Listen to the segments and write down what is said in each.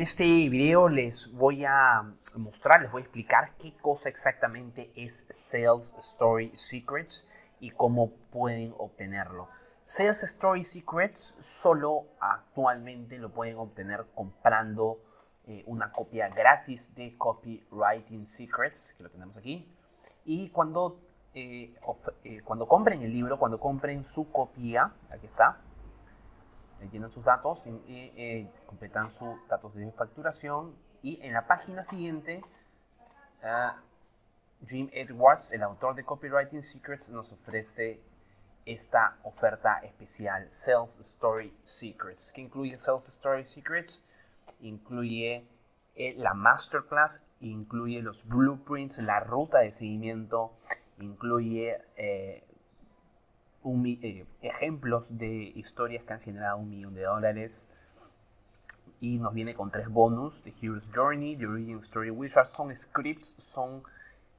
En este video les voy a mostrar, les voy a explicar qué cosa exactamente es Sales Story Secrets y cómo pueden obtenerlo. Sales Story Secrets solo actualmente lo pueden obtener comprando eh, una copia gratis de Copywriting Secrets, que lo tenemos aquí. Y cuando, eh, eh, cuando compren el libro, cuando compren su copia, aquí está, llenan sus datos y completan sus datos de facturación y en la página siguiente Jim Edwards, el autor de Copywriting Secrets, nos ofrece esta oferta especial, Sales Story Secrets. ¿Qué incluye Sales Story Secrets? Incluye eh, la masterclass, incluye los blueprints, la ruta de seguimiento, incluye eh, eh, ejemplos de historias que han generado un millón de dólares. Y nos viene con tres bonus, The Hero's Journey, The Origin Story Wizard. Son scripts, son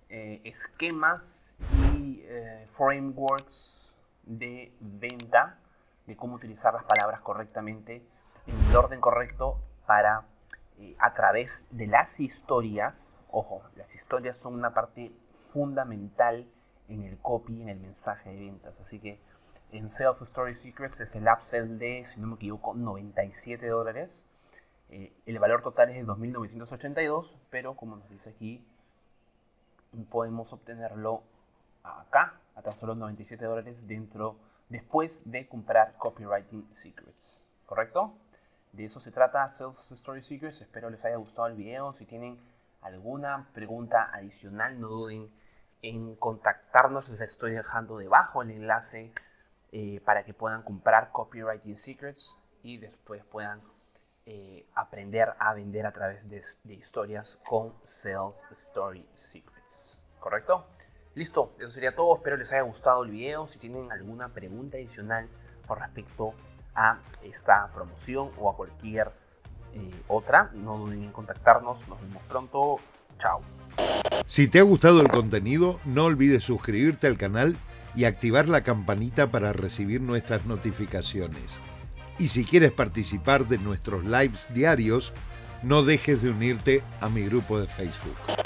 esquemas y frameworks de venta, de cómo utilizar las palabras correctamente, en el orden correcto para eh, a través de las historias, ojo, las historias son una parte fundamental en el copy, en el mensaje de ventas. Así que en Sales Story Secrets es el upsell de, si no me equivoco, 97 dólares. Eh, el valor total es de 2.982, pero como nos dice aquí, podemos obtenerlo acá, a tan solo 97 dólares dentro, después de comprar Copywriting Secrets. ¿Correcto? De eso se trata Sales Story Secrets. Espero les haya gustado el video. Si tienen alguna pregunta adicional, no duden en contactarnos. Les estoy dejando debajo el enlace eh, para que puedan comprar Copywriting Secrets y después puedan eh, aprender a vender a través de, de historias con Sales Story Secrets. ¿Correcto? Listo, eso sería todo. Espero les haya gustado el video. Si tienen alguna pregunta adicional con respecto a esta promoción o a cualquier eh, otra. No duden en contactarnos. Nos vemos pronto. Chao. Si te ha gustado el contenido, no olvides suscribirte al canal y activar la campanita para recibir nuestras notificaciones. Y si quieres participar de nuestros lives diarios, no dejes de unirte a mi grupo de Facebook.